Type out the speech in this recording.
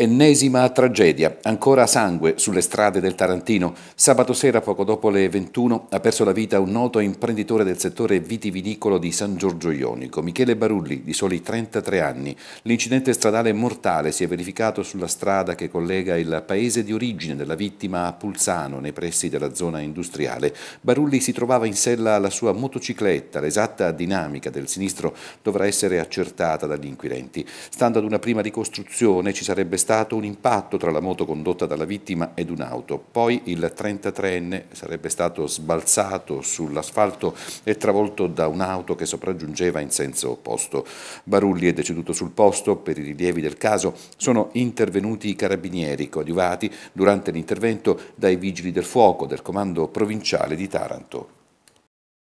Ennesima tragedia, ancora sangue sulle strade del Tarantino. Sabato sera, poco dopo le 21, ha perso la vita un noto imprenditore del settore vitivinicolo di San Giorgio Ionico, Michele Barulli, di soli 33 anni. L'incidente stradale mortale si è verificato sulla strada che collega il paese di origine della vittima a Pulsano, nei pressi della zona industriale. Barulli si trovava in sella alla sua motocicletta, l'esatta dinamica del sinistro dovrà essere accertata dagli inquirenti. Stando ad una prima ricostruzione ci sarebbe stato stato un impatto tra la moto condotta dalla vittima ed un'auto. Poi il 33enne sarebbe stato sbalzato sull'asfalto e travolto da un'auto che sopraggiungeva in senso opposto. Barulli è deceduto sul posto. Per i rilievi del caso sono intervenuti i carabinieri coadiuvati durante l'intervento dai vigili del fuoco del comando provinciale di Taranto.